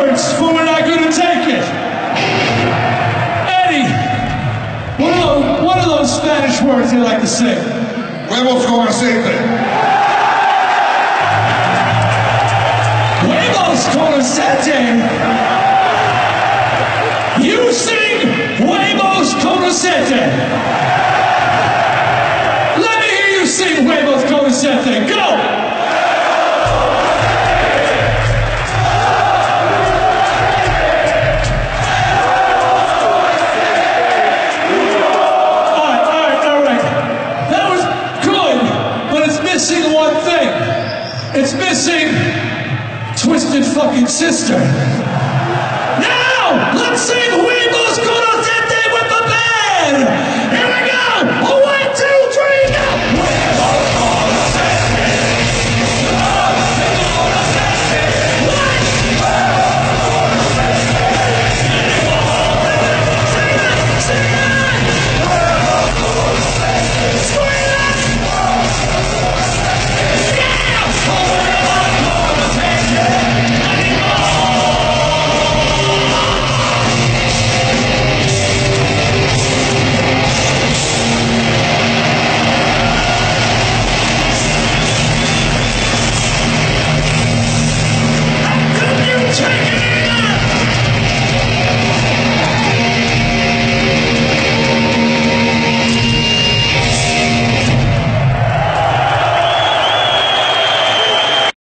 words, for we're not going to take it. Eddie, what are, those, what are those Spanish words you like to say? Huevos con aceite. Huevos con aceite. You sing huevos con aceite. Let me hear you sing huevos con aceite. Missing one thing. It's missing Twisted Fucking Sister. Now, let's sing